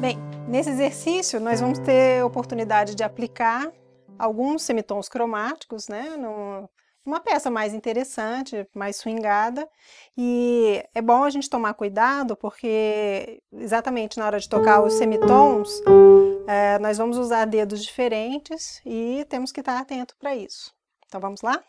Bem, nesse exercício nós vamos ter oportunidade de aplicar alguns semitons cromáticos, né, numa peça mais interessante, mais swingada, e é bom a gente tomar cuidado porque exatamente na hora de tocar os semitons, é, nós vamos usar dedos diferentes e temos que estar atento para isso. Então vamos lá?